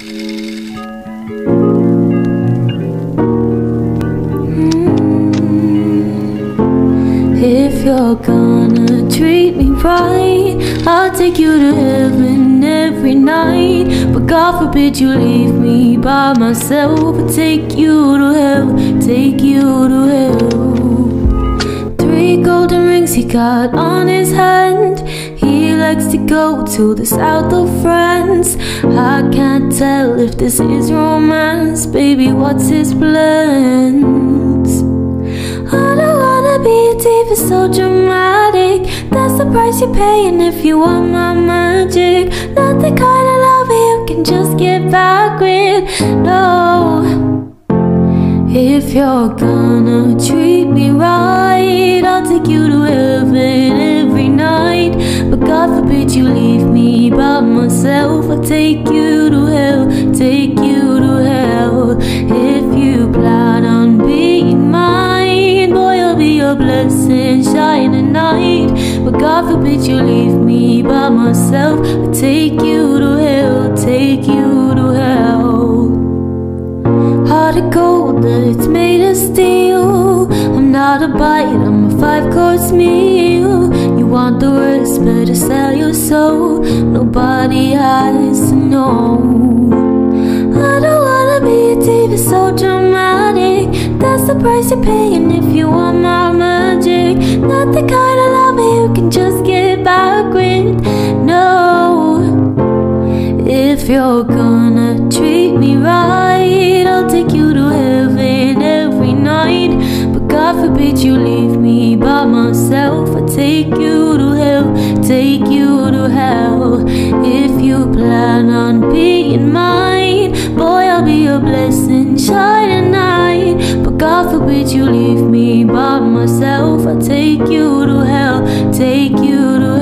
Mm-hmm. If you're gonna treat me right, I'll take you to heaven every night. But God forbid you leave me by myself. I'll take you to hell, take you to hell. Three golden rings he got on his hand. Likes to go to the south of France. I can't tell if this is romance, baby. What's his plans? I don't wanna be a diva so dramatic. That's the price you're paying if you want my magic. Not the kind of love you can just get back with. No. If you're gonna treat You leave me by myself. I'll take you to hell, take you to hell. If you plan on being mine, boy, I'll be your blessing, shining knight. But God forbid you leave me by myself. I'll take you to hell, take you to hell. Heart of gold that's made of steel. I'm not a bite, I'm a five course meal. You want the worst, better soul. Nobody has to know. I don't wanna be a diva so dramatic. That's the price you're paying if you want my magic. Not the kind of love you can just get back with. No. If you're gonna treat me right, I'll take you to heaven every night. But God forbid you leave me by myself. I take you If you plan on being mine, boy, I'll be your blessing, shining knight. But God forbid you leave me by myself. I take you to hell, take you to hell.